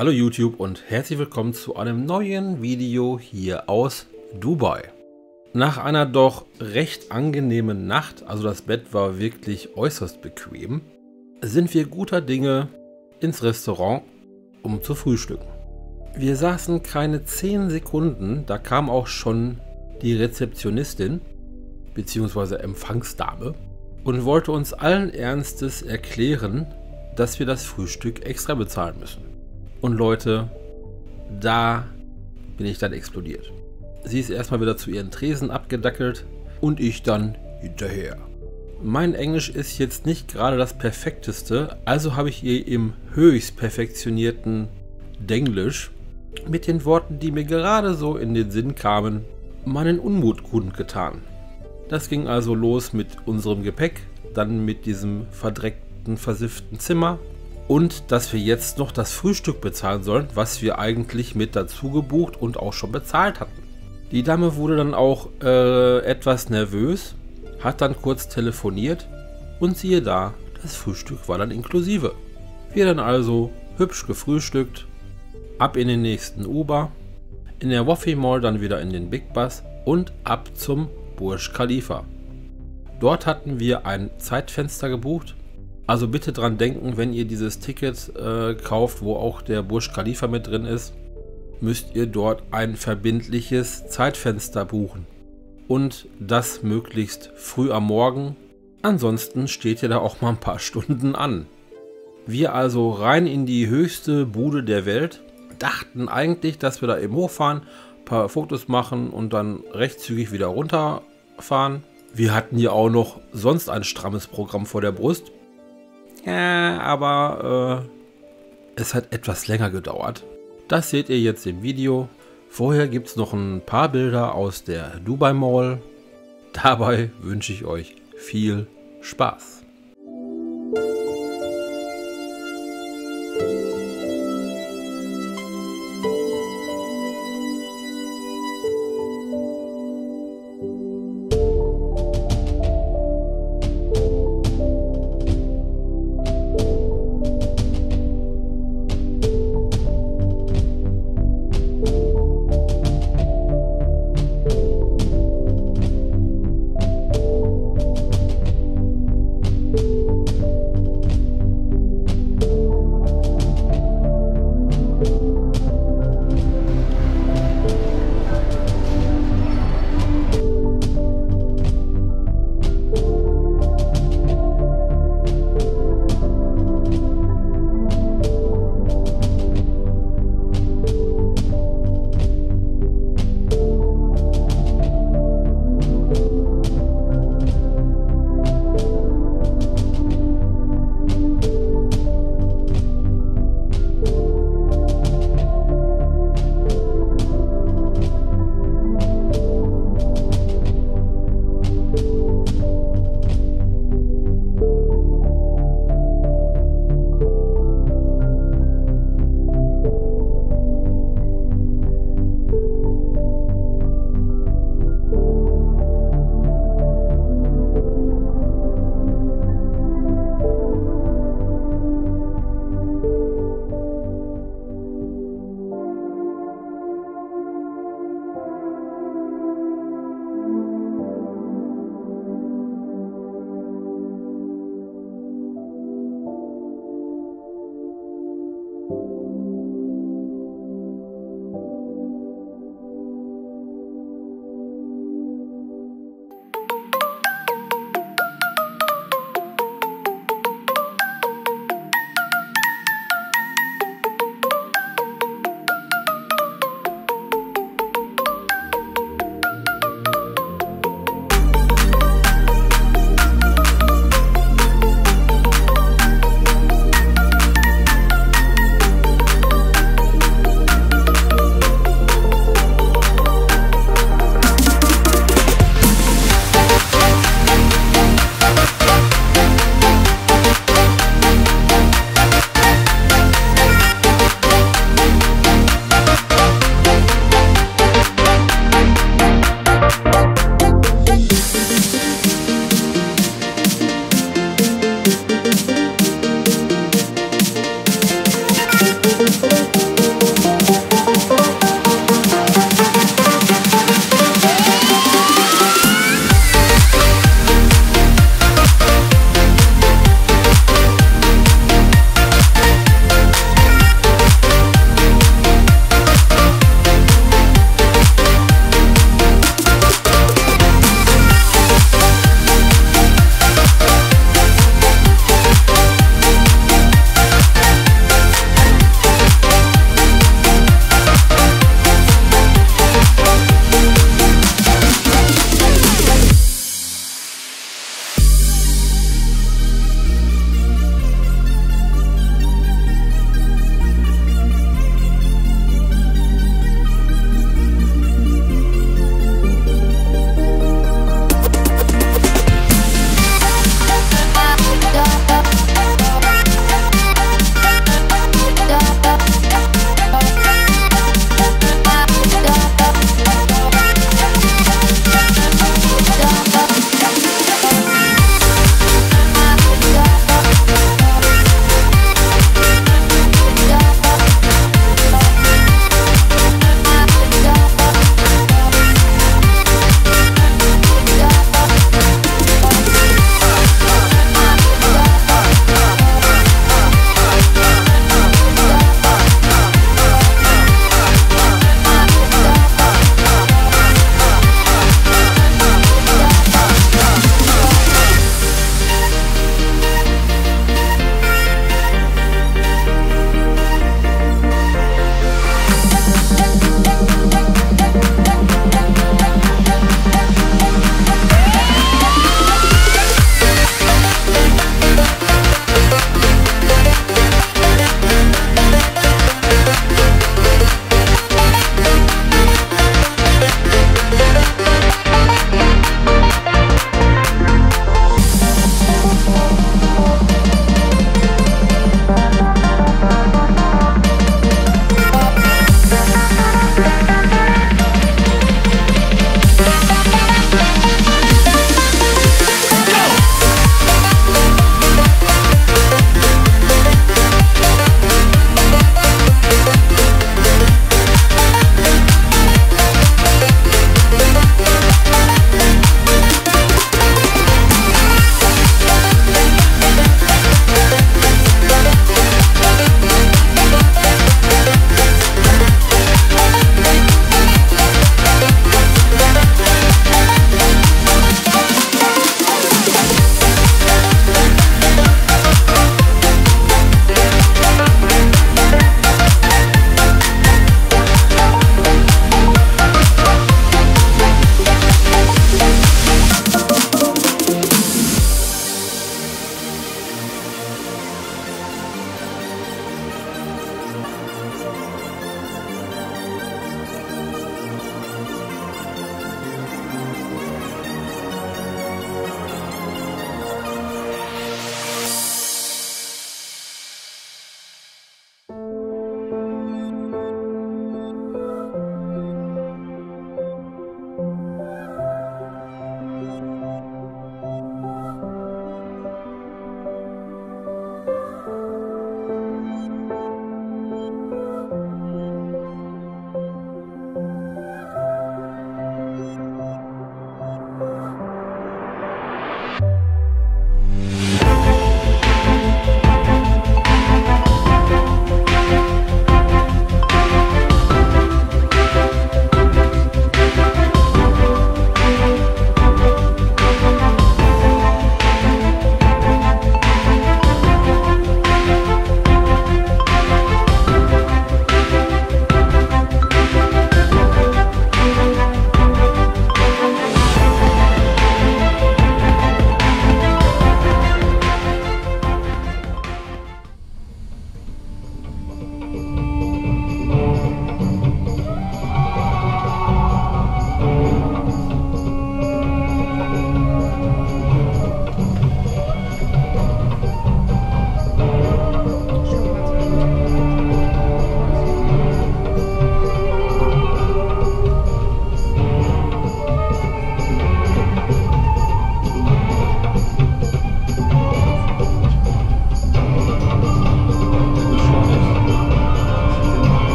Hallo YouTube und herzlich willkommen zu einem neuen Video hier aus Dubai. Nach einer doch recht angenehmen Nacht, also das Bett war wirklich äußerst bequem, sind wir guter Dinge ins Restaurant, um zu frühstücken. Wir saßen keine 10 Sekunden, da kam auch schon die Rezeptionistin bzw. Empfangsdame und wollte uns allen Ernstes erklären, dass wir das Frühstück extra bezahlen müssen. Und Leute, da bin ich dann explodiert. Sie ist erstmal wieder zu ihren Tresen abgedackelt und ich dann hinterher. Mein Englisch ist jetzt nicht gerade das perfekteste, also habe ich ihr im höchst perfektionierten Denglisch mit den Worten, die mir gerade so in den Sinn kamen, meinen Unmut kundgetan. Das ging also los mit unserem Gepäck, dann mit diesem verdreckten, versifften Zimmer, und dass wir jetzt noch das Frühstück bezahlen sollen, was wir eigentlich mit dazu gebucht und auch schon bezahlt hatten. Die Dame wurde dann auch äh, etwas nervös, hat dann kurz telefoniert und siehe da, das Frühstück war dann inklusive. Wir dann also hübsch gefrühstückt, ab in den nächsten Uber, in der Waffy Mall dann wieder in den Big Bus und ab zum Burj Khalifa. Dort hatten wir ein Zeitfenster gebucht also bitte dran denken, wenn ihr dieses Ticket äh, kauft, wo auch der Burj Khalifa mit drin ist, müsst ihr dort ein verbindliches Zeitfenster buchen. Und das möglichst früh am Morgen. Ansonsten steht ihr da auch mal ein paar Stunden an. Wir also rein in die höchste Bude der Welt, dachten eigentlich, dass wir da eben hochfahren, ein paar Fotos machen und dann recht zügig wieder runterfahren. Wir hatten ja auch noch sonst ein strammes Programm vor der Brust. Ja, aber äh, es hat etwas länger gedauert. Das seht ihr jetzt im Video. Vorher gibt es noch ein paar Bilder aus der Dubai Mall. Dabei wünsche ich euch viel Spaß.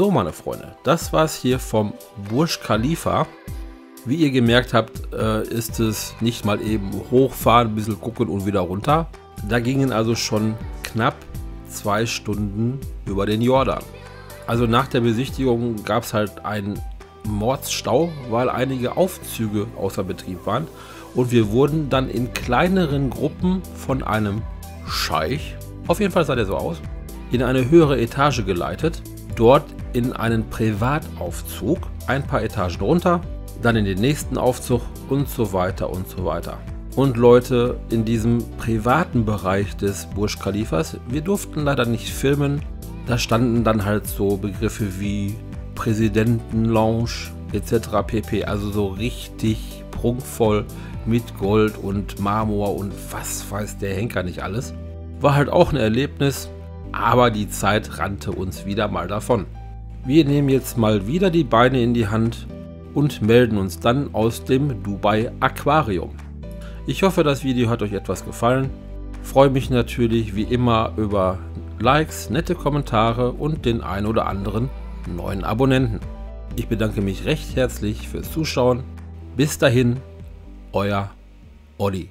So, meine Freunde, das war es hier vom Burj Khalifa. Wie ihr gemerkt habt, äh, ist es nicht mal eben hochfahren, ein bisschen gucken und wieder runter. Da gingen also schon knapp zwei Stunden über den Jordan. Also nach der Besichtigung gab es halt einen Mordsstau, weil einige Aufzüge außer Betrieb waren. Und wir wurden dann in kleineren Gruppen von einem Scheich, auf jeden Fall sah der so aus, in eine höhere Etage geleitet. Dort in einen Privataufzug, ein paar Etagen runter, dann in den nächsten Aufzug und so weiter und so weiter. Und Leute, in diesem privaten Bereich des Burj Khalifas, wir durften leider nicht filmen. Da standen dann halt so Begriffe wie Präsidentenlounge etc. pp. Also so richtig prunkvoll mit Gold und Marmor und was weiß der Henker nicht alles. War halt auch ein Erlebnis, aber die Zeit rannte uns wieder mal davon. Wir nehmen jetzt mal wieder die Beine in die Hand und melden uns dann aus dem Dubai Aquarium. Ich hoffe, das Video hat euch etwas gefallen. Freue mich natürlich wie immer über Likes, nette Kommentare und den ein oder anderen neuen Abonnenten. Ich bedanke mich recht herzlich fürs Zuschauen. Bis dahin, euer Olli.